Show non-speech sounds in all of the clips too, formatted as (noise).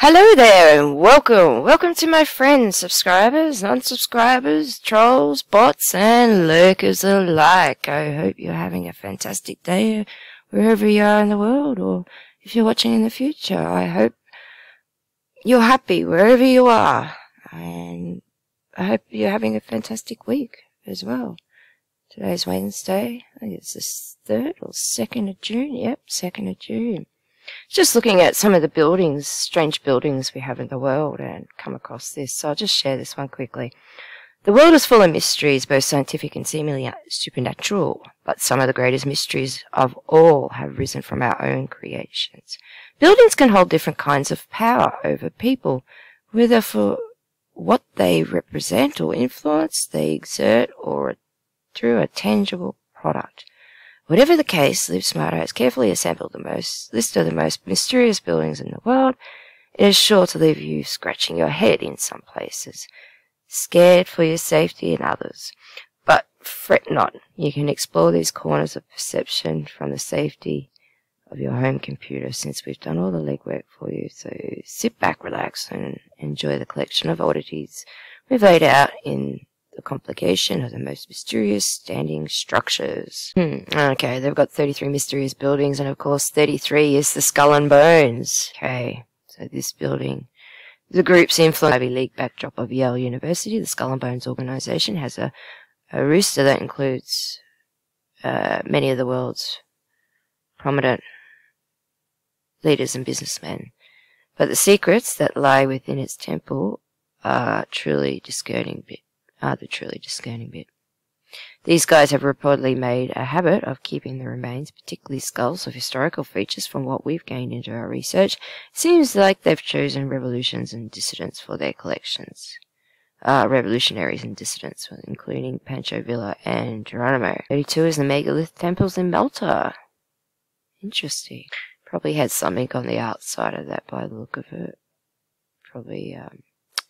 Hello there and welcome. Welcome to my friends, subscribers, non-subscribers, trolls, bots and lurkers alike. I hope you're having a fantastic day wherever you are in the world or if you're watching in the future. I hope you're happy wherever you are and I hope you're having a fantastic week as well. Today's Wednesday. I think it's the 3rd or 2nd of June. Yep, 2nd of June just looking at some of the buildings, strange buildings we have in the world and come across this. So I'll just share this one quickly. The world is full of mysteries, both scientific and seemingly supernatural, but some of the greatest mysteries of all have risen from our own creations. Buildings can hold different kinds of power over people, whether for what they represent or influence they exert or through a tangible product. Whatever the case, Live Smarter has carefully assembled the most list of the most mysterious buildings in the world. It is sure to leave you scratching your head in some places, scared for your safety in others. But fret not, you can explore these corners of perception from the safety of your home computer since we've done all the legwork for you. So sit back, relax, and enjoy the collection of oddities we've laid out in the complication of the most mysterious standing structures. Hmm, okay, they've got 33 mysterious buildings, and of course 33 is the Skull and Bones. Okay, so this building. The group's influence Ivy League backdrop of Yale University, the Skull and Bones organization, has a, a rooster that includes uh, many of the world's prominent leaders and businessmen. But the secrets that lie within its temple are truly disconcerting bit truly discerning bit. These guys have reportedly made a habit of keeping the remains, particularly skulls of historical features from what we've gained into our research. It seems like they've chosen revolutions and dissidents for their collections. Uh, revolutionaries and dissidents, including Pancho Villa and Geronimo. 32 is the megalith temples in Malta. Interesting. Probably had something on the outside of that by the look of it. Probably um,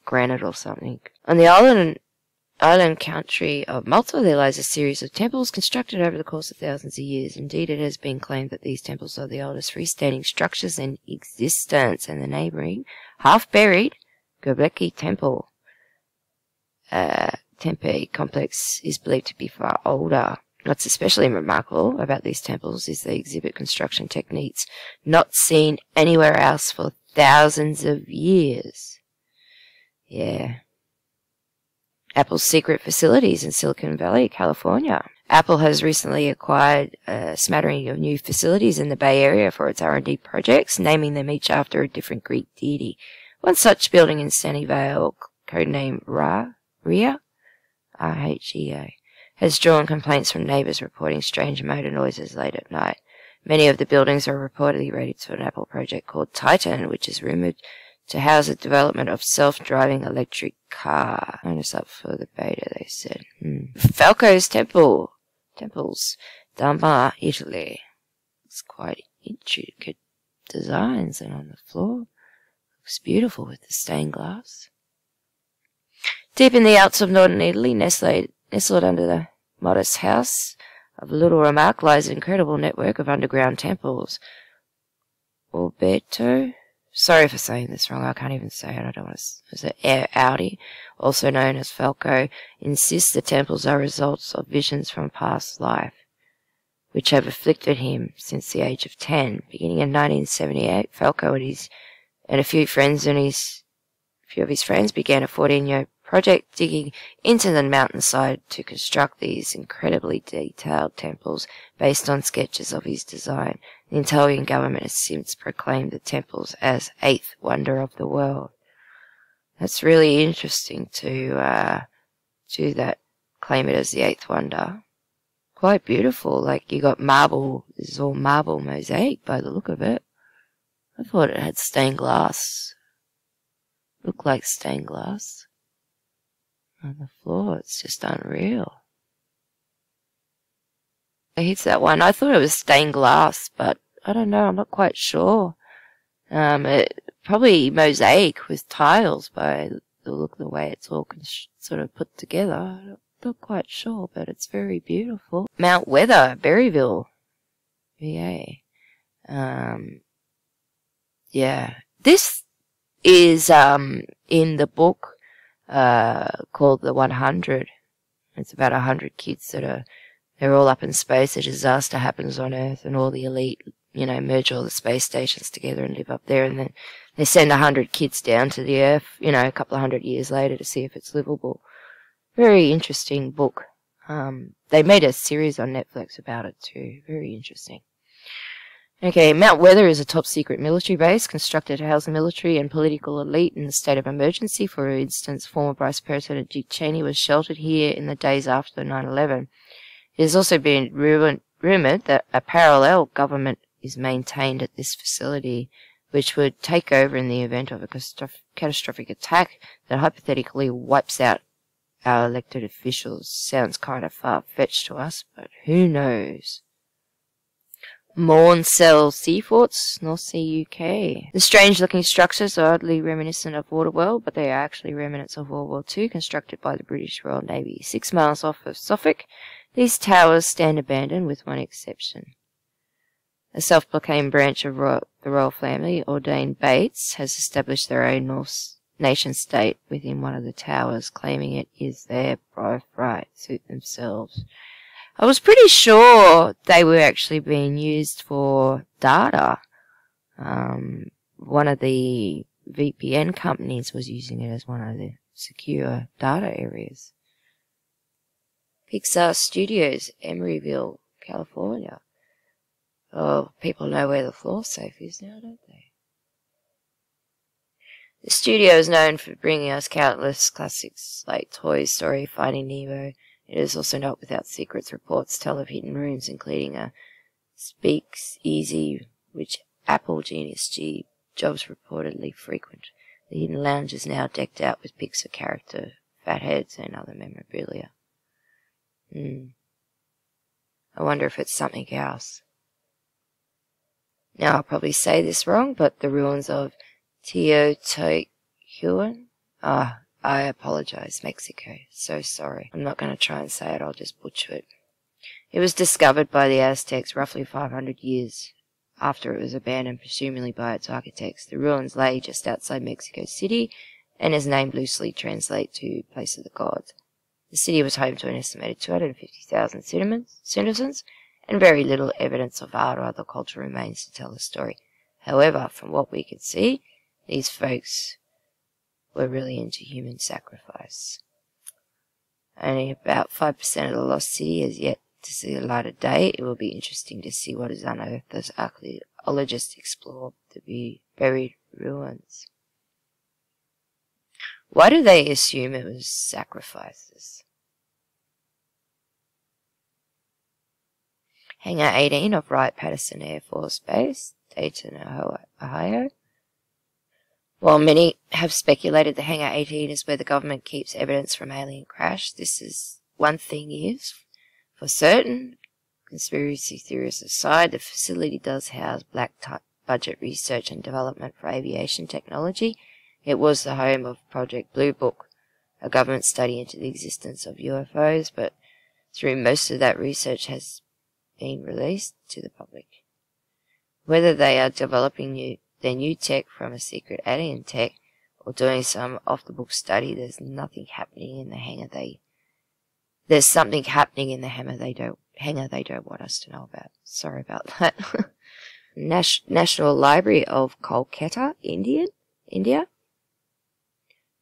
granite or something. On the island island country of Malta, there lies a series of temples constructed over the course of thousands of years. Indeed, it has been claimed that these temples are the oldest freestanding structures in existence, and the neighboring, half-buried, Göbekli Temple uh, Tempe complex is believed to be far older. What's especially remarkable about these temples is they exhibit construction techniques not seen anywhere else for thousands of years. Yeah. Apple's secret facilities in Silicon Valley, California. Apple has recently acquired a smattering of new facilities in the Bay Area for its R&D projects, naming them each after a different Greek deity. One such building in Sunnyvale, codenamed Ra, Ria, R-H-E-A, has drawn complaints from neighbors reporting strange motor noises late at night. Many of the buildings are reportedly ready to an Apple project called Titan, which is rumored to house the development of self-driving electric car. Sign us up for the beta, they said. Hmm. Falco's Temple. Temples. Dama, Italy. It's quite intricate designs and on the floor. Looks beautiful with the stained glass. Deep in the Alps of northern Italy, nestled, nestled under the modest house of little remark lies an incredible network of underground temples. Orbeto sorry for saying this wrong. I can't even say it. I don't want to. Is it Audi, also known as Falco, insists the temples are results of visions from past life, which have afflicted him since the age of ten. Beginning in 1978, Falco and his and a few friends and his few of his friends began a 14-year project digging into the mountainside to construct these incredibly detailed temples based on sketches of his design. The Italian government has since proclaimed the temples as eighth wonder of the world. That's really interesting to uh, do that, claim it as the eighth wonder. Quite beautiful, like you got marble, this is all marble mosaic by the look of it. I thought it had stained glass. Looked like stained glass on the floor. It's just unreal. It hits that one. I thought it was stained glass, but I don't know. I'm not quite sure. Um, it, probably mosaic with tiles by the look of the way it's all sort of put together. I'm not quite sure, but it's very beautiful. Mount Weather, Berryville, VA. Um, yeah. This is um, in the book uh, called The 100. It's about 100 kids that are, they're all up in space. A disaster happens on Earth and all the elite, you know, merge all the space stations together and live up there. And then they send 100 kids down to the Earth, you know, a couple of hundred years later to see if it's livable. Very interesting book. Um, they made a series on Netflix about it too. Very interesting. Okay, Mount Weather is a top secret military base constructed to house the military and political elite in a state of emergency. For instance, former Vice President Dick Cheney was sheltered here in the days after 9-11. It has also been rumoured that a parallel government is maintained at this facility, which would take over in the event of a catastrophic attack that hypothetically wipes out our elected officials. Sounds kind of far-fetched to us, but who knows? Maunsell Seaforts, North Sea, UK. The strange-looking structures are oddly reminiscent of Waterworld, but they are actually remnants of World War II, constructed by the British Royal Navy. Six miles off of Suffolk, these towers stand abandoned with one exception. A self-proclaimed branch of the royal family, ordained Bates, has established their own North nation state within one of the towers, claiming it is their birthright, suit themselves. I was pretty sure they were actually being used for data. Um, one of the VPN companies was using it as one of the secure data areas. Pixar Studios, Emeryville, California. Oh, people know where the floor safe is now, don't they? The studio is known for bringing us countless classics like Toy Story, Finding Nemo, it is also not without secrets. Reports tell of hidden rooms, including a Speaks Easy, which Apple genius G. Jobs reportedly frequent. The hidden lounge is now decked out with Pixar character fatheads and other memorabilia. Hmm. I wonder if it's something else. Now I'll probably say this wrong, but the ruins of Teotihuacan ah, I apologize, Mexico. So sorry. I'm not going to try and say it, I'll just butcher it. It was discovered by the Aztecs roughly 500 years after it was abandoned, presumably by its architects. The ruins lay just outside Mexico City and is named loosely translate to Place of the Gods. The city was home to an estimated 250,000 citizens, and very little evidence of art or other culture remains to tell the story. However, from what we could see, these folks were really into human sacrifice. Only about 5% of the lost city has yet to see the light of day. It will be interesting to see what is unearthed as archaeologists explore the buried ruins. Why do they assume it was sacrifices? Hangar 18 of Wright-Patterson Air Force Base, Dayton, Ohio, while many have speculated the Hangar 18 is where the government keeps evidence from alien crash, this is one thing is for certain. Conspiracy theories aside, the facility does house black budget research and development for aviation technology. It was the home of Project Blue Book, a government study into the existence of UFOs, but through most of that research has been released to the public. Whether they are developing new their new tech from a secret alien tech or doing some off the book study, there's nothing happening in the hangar they there's something happening in the hammer they don't hangar they don't want us to know about. Sorry about (laughs) that. National Library of Kolkata, Indian, India.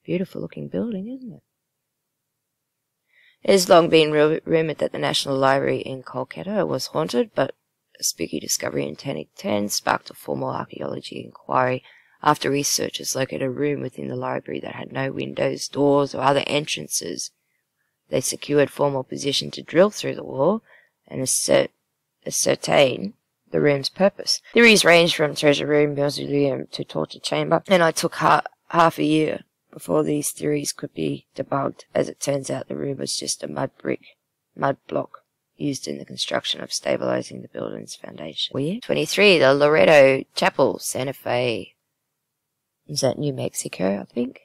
Beautiful looking building, isn't it? It has long been rumored that the National Library in Kolkata was haunted, but a spooky discovery in 1010 sparked a formal archaeology inquiry after researchers located a room within the library that had no windows, doors, or other entrances. They secured formal permission to drill through the wall and assert, ascertain the room's purpose. Theories ranged from treasure room, mausoleum, to torture chamber, and I took ha- half a year before these theories could be debunked. As it turns out, the room was just a mud brick, mud block used in the construction of stabilizing the building's foundation. Weird. 23. The Loreto Chapel, Santa Fe. Is that New Mexico, I think?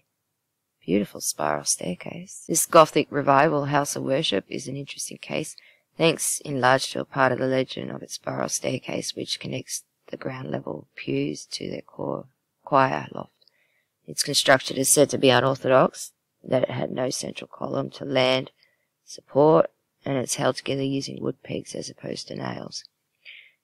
Beautiful spiral staircase. This Gothic revival house of worship is an interesting case, thanks in large to a part of the legend of its spiral staircase which connects the ground level pews to their core choir loft. Its construction is said to be unorthodox, that it had no central column to land support, and it's held together using wood pegs as opposed to nails.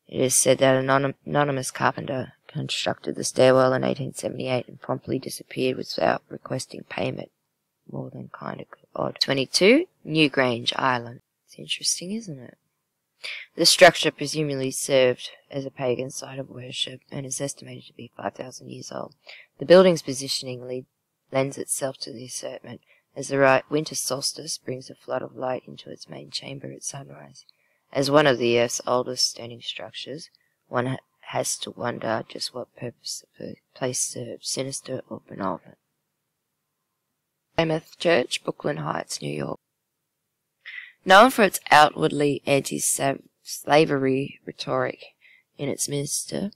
It is said that an anonymous carpenter constructed the stairwell in 1878 and promptly disappeared without requesting payment. More than kind of odd. 22. Newgrange Ireland. It's interesting, isn't it? The structure presumably served as a pagan site of worship and is estimated to be 5,000 years old. The building's positioning lends itself to the assertment, as the right winter solstice brings a flood of light into its main chamber at sunrise. As one of the Earth's oldest standing structures, one has to wonder just what purpose the place serves, sinister or benevolent. Plymouth Church, Brooklyn Heights, New York. Known for its outwardly anti-slavery rhetoric in its minister,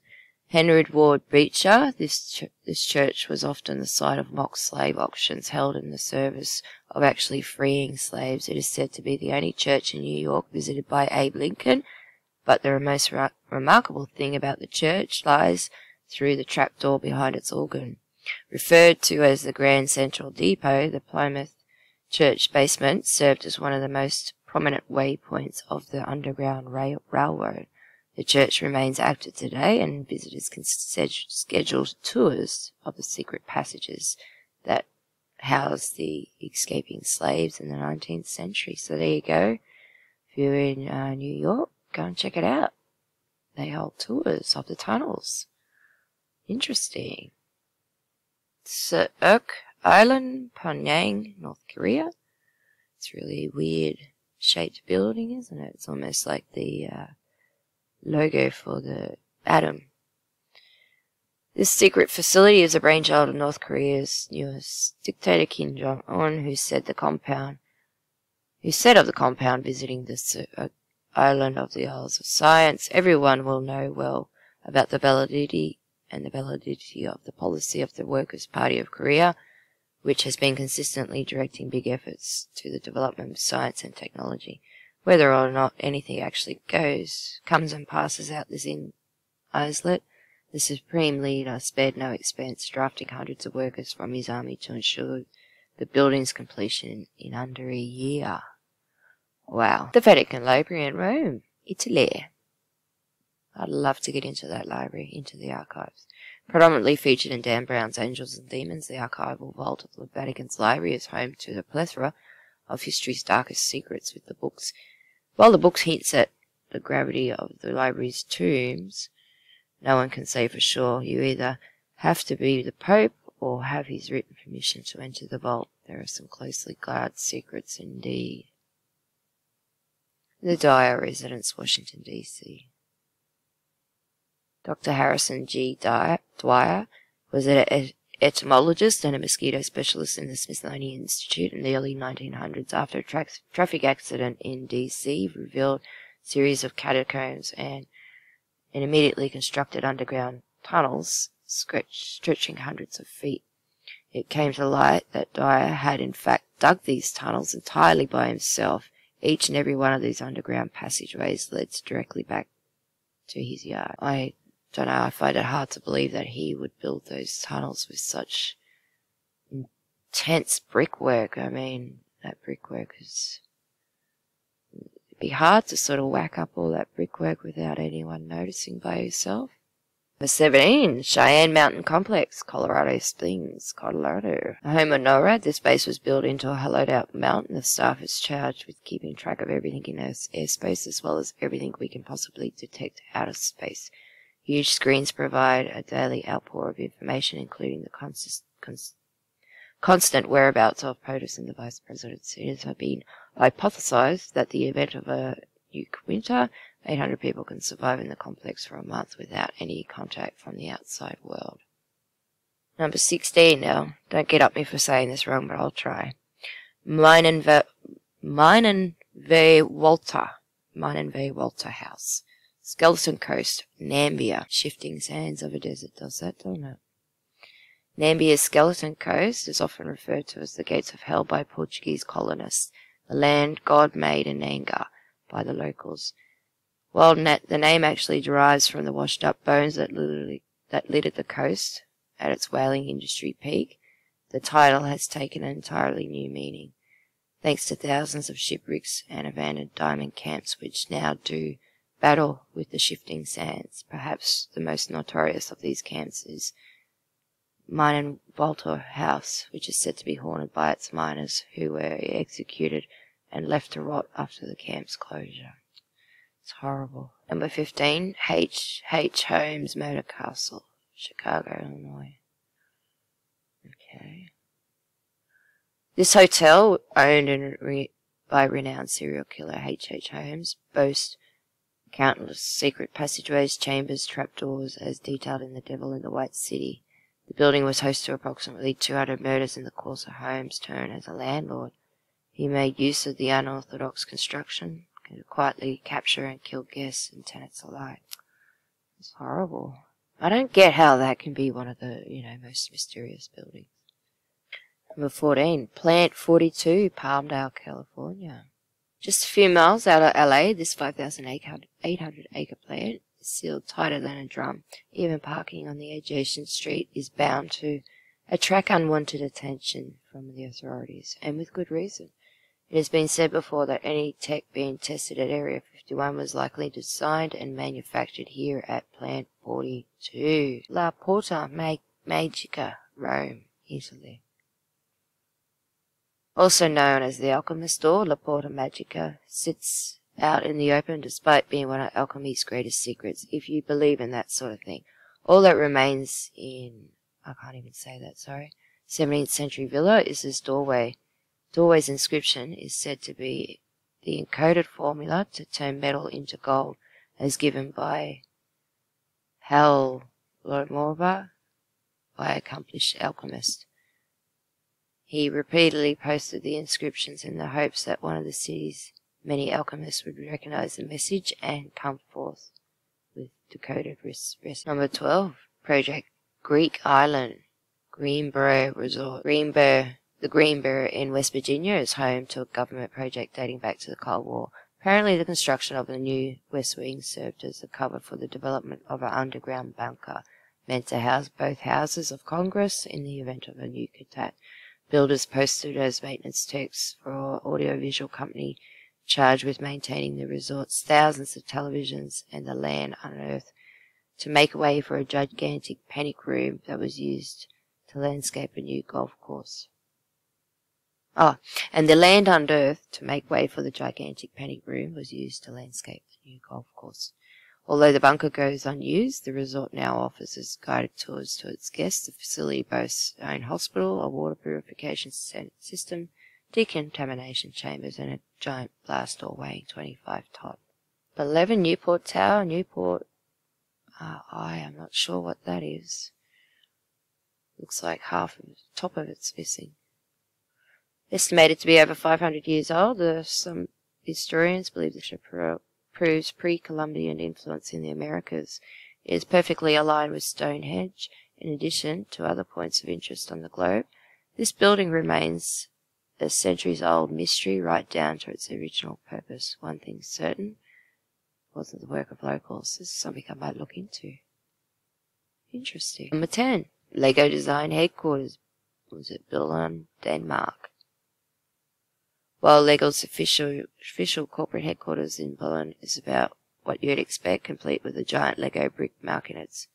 Henry Ward Beecher, this, ch this church was often the site of mock slave auctions held in the service of actually freeing slaves. It is said to be the only church in New York visited by Abe Lincoln, but the most re remarkable thing about the church lies through the trapdoor behind its organ. Referred to as the Grand Central Depot, the Plymouth Church basement served as one of the most prominent waypoints of the Underground Rail Railroad. The church remains active today, and visitors can schedule tours of the secret passages that housed the escaping slaves in the 19th century. So there you go. If you're in uh, New York, go and check it out. They hold tours of the tunnels. Interesting. Seok Island, Pyongyang, North Korea. It's really weird shaped building, isn't it? It's almost like the uh, logo for the atom. This secret facility is a brainchild of North Korea's newest dictator Kim Jong-un, who said the compound, who said of the compound visiting the uh, island of the Isles of Science, everyone will know well about the validity and the validity of the policy of the Workers' Party of Korea, which has been consistently directing big efforts to the development of science and technology. Whether or not anything actually goes, comes and passes out this in islet, the supreme leader spared no expense, drafting hundreds of workers from his army to ensure the building's completion in under a year. Wow. The Vatican Library in Rome, Italy. I'd love to get into that library, into the archives. Predominantly featured in Dan Brown's Angels and Demons, the archival vault of the Vatican's library is home to the plethora of history's darkest secrets with the books while the books hints at the gravity of the library's tombs, no one can say for sure. You either have to be the Pope or have his written permission to enter the vault. There are some closely guarded secrets indeed. The Dyar Residence, Washington, D.C. Dr. Harrison G. Dwyer was an entomologist and a mosquito specialist in the Smithsonian Institute in the early 1900s after a tra traffic accident in D.C. revealed a series of catacombs and, and immediately constructed underground tunnels stretching hundreds of feet. It came to light that Dyar had in fact dug these tunnels entirely by himself. Each and every one of these underground passageways led directly back to his yard. I don't know, I find it hard to believe that he would build those tunnels with such intense brickwork. I mean, that brickwork is. It'd be hard to sort of whack up all that brickwork without anyone noticing by yourself. Number 17, Cheyenne Mountain Complex, Colorado Springs, Colorado. The home of NORAD, this base was built into a hollowed out mountain. The staff is charged with keeping track of everything in Earth's airspace as well as everything we can possibly detect out of space. Huge screens provide a daily outpour of information, including the consist, cons, constant whereabouts of POTUS and the Vice President. It has been hypothesized that the event of a nuke winter, 800 people can survive in the complex for a month without any contact from the outside world. Number 16 now. Don't get up me for saying this wrong, but I'll try. Minen V. Walter. Minen V. Walter House. Skeleton Coast, Namibia. Shifting sands of a desert does that, don't it? Namibia's Skeleton Coast is often referred to as the gates of hell by Portuguese colonists, the land God made in anger by the locals. While the name actually derives from the washed up bones that, literally, that littered the coast at its whaling industry peak, the title has taken an entirely new meaning, thanks to thousands of shipwrecks and abandoned diamond camps which now do battle with the shifting sands. Perhaps the most notorious of these camps is Walter House, which is said to be haunted by its miners who were executed and left to rot after the camp's closure. It's horrible. Number 15, H. H. Holmes Murder Castle, Chicago, Illinois. Okay. This hotel, owned and re- by renowned serial killer H. H. Holmes, boasts countless secret passageways, chambers, trapdoors, as detailed in The Devil in the White City. The building was host to approximately 200 murders in the course of Holmes' turn as a landlord. He made use of the unorthodox construction to quietly capture and kill guests and tenants alike. It's horrible. I don't get how that can be one of the, you know, most mysterious buildings. Number 14, Plant 42, Palmdale, California. Just a few miles out of LA, this 5,800 acre plant is sealed tighter than a drum. Even parking on the adjacent street is bound to attract unwanted attention from the authorities, and with good reason. It has been said before that any tech being tested at Area 51 was likely designed and manufactured here at Plant 42. La Porta Magica, Rome, Italy. Also known as the Alchemist Door, La Porta Magica sits out in the open despite being one of alchemy's greatest secrets, if you believe in that sort of thing. All that remains in, I can't even say that, sorry, 17th century villa is this doorway. Doorway's inscription is said to be the encoded formula to turn metal into gold as given by Hal Lomorba by accomplished alchemist. He repeatedly posted the inscriptions in the hopes that one of the city's Many alchemists would recognize the message and come forth with decoded recipe. Number 12, Project Greek Island, Greenbrier Resort. Greenbrier, the Greenbrier in West Virginia is home to a government project dating back to the Cold War. Apparently, the construction of the new West Wing served as a cover for the development of an underground bunker meant to house both houses of Congress in the event of a nuke attack. Builders posted as maintenance techs for audiovisual company charged with maintaining the resort's thousands of televisions and the land unearthed to make way for a gigantic panic room that was used to landscape a new golf course. Ah, and the land unearthed to make way for the gigantic panic room was used to landscape the new golf course. Although the bunker goes unused, the resort now offers guided tours to its guests. The facility boasts its own hospital, a water purification system, decontamination chambers, and a giant blast door weighing 25 ton. 11 Newport Tower, Newport. Uh, I am not sure what that is. Looks like half of the top of it's missing. Estimated to be over 500 years old, some historians believe this proves pre-Columbian influence in the Americas. Is perfectly aligned with Stonehenge. In addition to other points of interest on the globe, this building remains a centuries old mystery right down to its original purpose. One thing's certain, it wasn't the work of locals. This is something I might look into. Interesting. Number 10. Lego Design Headquarters. Was it Billund, Denmark? While Lego's official, official corporate headquarters in Billund is about what you'd expect, complete with a giant Lego brick marking its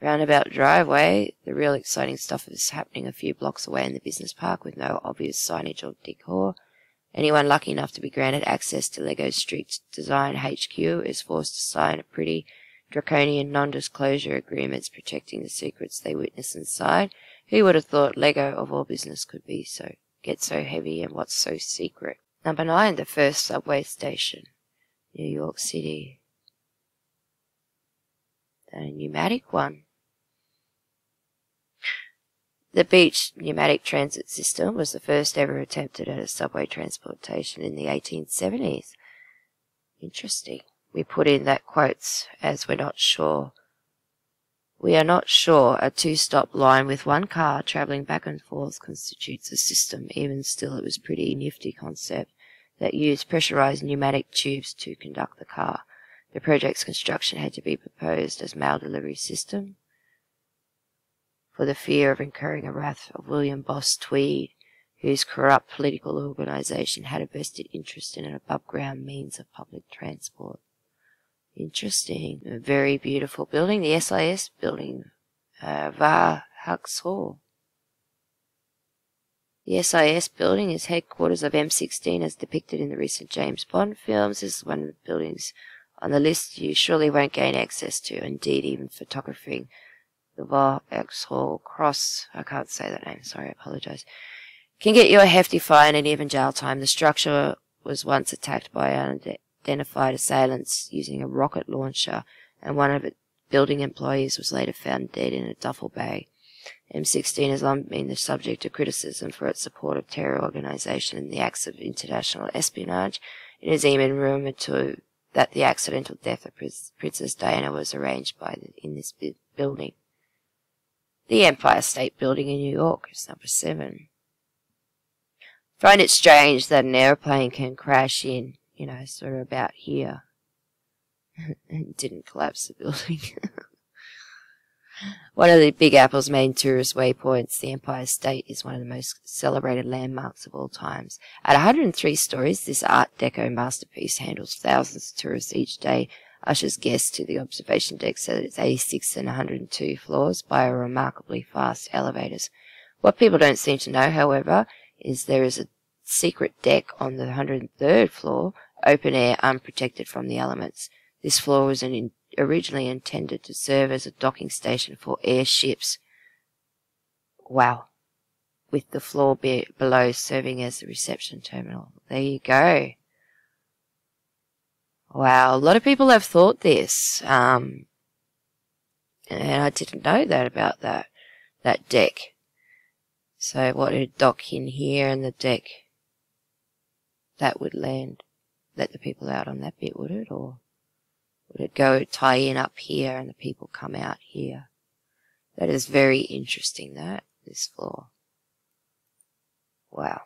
roundabout driveway. The real exciting stuff is happening a few blocks away in the business park with no obvious signage or decor. Anyone lucky enough to be granted access to Lego Street Design HQ is forced to sign a pretty draconian non-disclosure agreements protecting the secrets they witness inside. Who would have thought Lego of all business could be so get so heavy and what's so secret? Number nine, the first subway station, New York City. A pneumatic one. The beach pneumatic transit system was the first ever attempted at a subway transportation in the 1870s. Interesting. We put in that quotes as we're not sure. We are not sure a two-stop line with one car travelling back and forth constitutes a system. Even still, it was a pretty nifty concept that used pressurized pneumatic tubes to conduct the car. The project's construction had to be proposed as mail delivery system for the fear of incurring the wrath of William Boss Tweed, whose corrupt political organisation had a vested interest in an above-ground means of public transport. Interesting. A very beautiful building, the SIS building, uh, Hux Hall. The SIS building is headquarters of MI6 as depicted in the recent James Bond films. This is one of the buildings on the list you surely won't gain access to. Indeed, even photographing the Vauxhall Cross, I can't say that name, sorry, I apologize, can get you a hefty fine and even jail time. The structure was once attacked by unidentified assailants using a rocket launcher, and one of its building employees was later found dead in a duffel bag. MI6 has long been the subject of criticism for its support of terror organisation and the acts of international espionage. It is even rumoured to that the accidental death of Princess Diana was arranged by the, in this building. The Empire State Building in New York is number seven. Find it strange that an airplane can crash in, you know, sort of about here, (laughs) and didn't collapse the building. (laughs) One of the Big Apple's main tourist waypoints, the Empire State, is one of the most celebrated landmarks of all times. At 103 stories, this Art Deco masterpiece handles thousands of tourists each day, ushers guests to the observation decks at its 86 and 102 floors by a remarkably fast elevators. What people don't seem to know, however, is there is a secret deck on the 103rd floor, open air, unprotected from the elements. This floor was an originally intended to serve as a docking station for airships. Wow. With the floor be below serving as the reception terminal. There you go. Wow, a lot of people have thought this. Um, and I didn't know that about that, that deck. So what a dock in here and the deck that would land, let the people out on that bit, would it? Or would it go tie in up here and the people come out here? That is very interesting, that, this floor. Wow.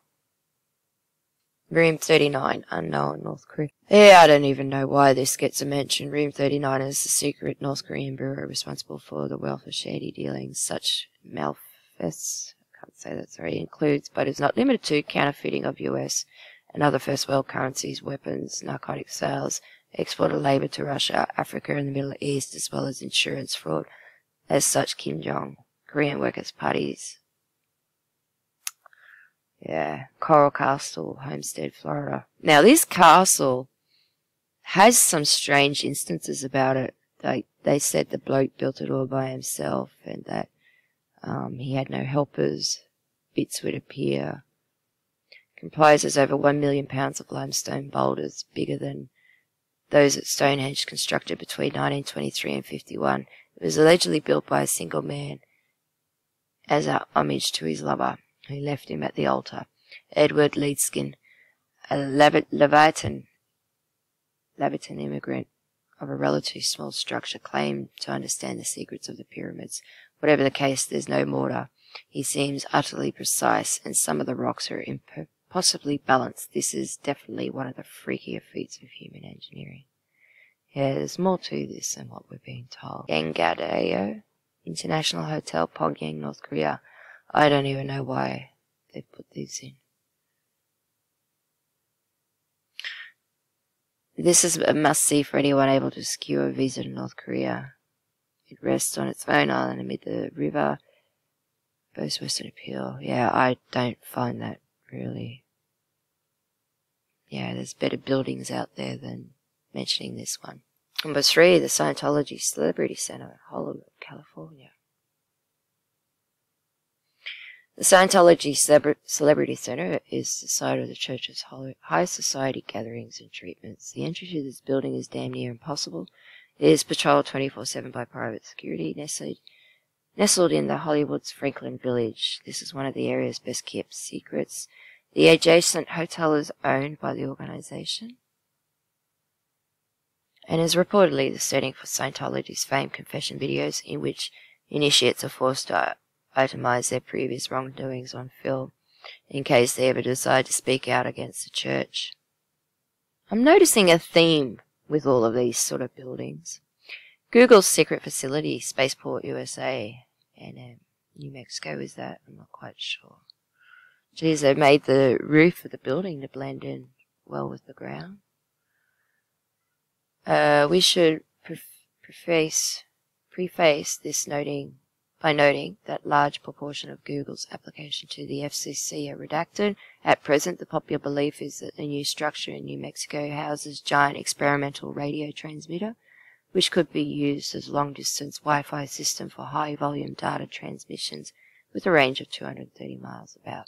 Room 39, unknown North Korea. Yeah, I don't even know why this gets a mention. Room 39 is the secret North Korean bureau responsible for the wealth of shady dealings. Such malfeasance, I can't say that, sorry, includes, but is not limited to, counterfeiting of US and other first world currencies, weapons, narcotic sales, export of labor to Russia, Africa, and the Middle East, as well as insurance fraud. As such, Kim Jong, Korean Workers' Parties. Yeah, Coral Castle, Homestead, Florida. Now, this castle has some strange instances about it. Like, they said the bloke built it all by himself and that um, he had no helpers. Bits would appear. Comprises over one million pounds of limestone boulders, bigger than those at Stonehenge constructed between 1923 and 51. It was allegedly built by a single man as a homage to his lover, who left him at the altar. Edward Leedskin, a Leviton, Leviton immigrant of a relatively small structure, claimed to understand the secrets of the pyramids. Whatever the case, there's no mortar. He seems utterly precise, and some of the rocks are imperfect possibly balanced. This is definitely one of the freakier feats of human engineering. Yeah, there's more to this than what we're being told. Gangadeo International Hotel, Pyongyang, North Korea. I don't even know why they put these in. This is a must-see for anyone able to secure a visa to North Korea. It rests on its own island amid the river. Both Western Appeal. Yeah, I don't find that really. Yeah, there's better buildings out there than mentioning this one. Number three, the Scientology Celebrity Center, Hollywood, California. The Scientology Celebrity Center is the site of the church's high society gatherings and treatments. The entry to this building is damn near impossible. It is patrolled 24-7 by private security, nestled Nestled in the Hollywood's Franklin Village, this is one of the area's best kept secrets. The adjacent hotel is owned by the organization and is reportedly the setting for Scientology's famed confession videos in which initiates are forced to itemize their previous wrongdoings on film in case they ever decide to speak out against the church. I'm noticing a theme with all of these sort of buildings. Google's secret facility, Spaceport USA, and um, New Mexico is that? I'm not quite sure. Geez, they made the roof of the building to blend in well with the ground. Uh, we should preface, preface this noting by noting that large proportion of Google's application to the FCC are redacted. At present, the popular belief is that the new structure in New Mexico houses giant experimental radio transmitter, which could be used as a long-distance Wi-Fi system for high-volume data transmissions with a range of 230 miles about.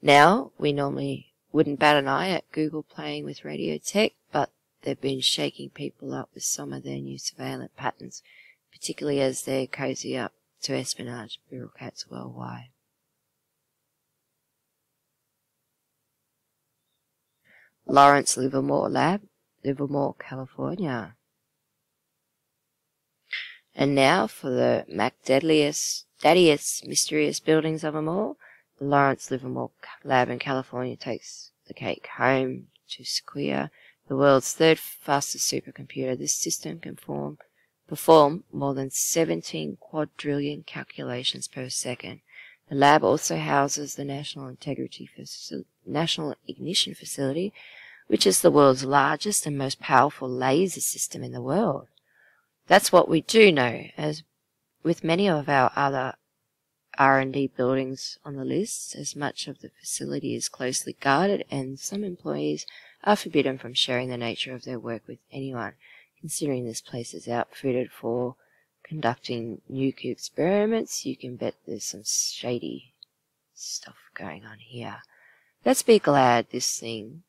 Now, we normally wouldn't bat an eye at Google playing with radio tech, but they've been shaking people up with some of their new surveillance patterns particularly as they cozy up to espionage bureaucrats worldwide. Lawrence Livermore Lab, Livermore, California. And now for the Mac deadliest, daddiest, mysterious buildings of them all, the Lawrence Livermore Lab in California takes the cake home to Sequoia, the world's third fastest supercomputer. This system can form perform more than 17 quadrillion calculations per second. The lab also houses the National Integrity Faci National Ignition Facility, which is the world's largest and most powerful laser system in the world. That's what we do know, as with many of our other R&D buildings on the list, as much of the facility is closely guarded and some employees are forbidden from sharing the nature of their work with anyone, Considering this place is outfitted for conducting nuclear experiments, you can bet there's some shady stuff going on here. Let's be glad this thing,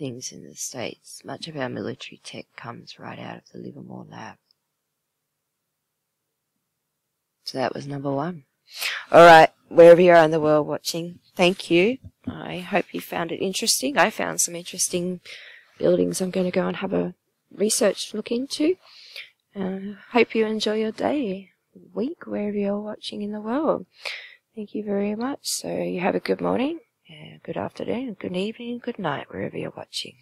things in the States, much of our military tech comes right out of the Livermore lab. So that was number one. Alright, wherever you are in the world watching, thank you. I hope you found it interesting. I found some interesting buildings. I'm going to go and have a research look into. Uh, hope you enjoy your day, week, wherever you're watching in the world. Thank you very much. So you have a good morning, good afternoon, good evening, good night, wherever you're watching.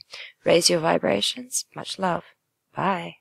Raise your vibrations. Much love. Bye.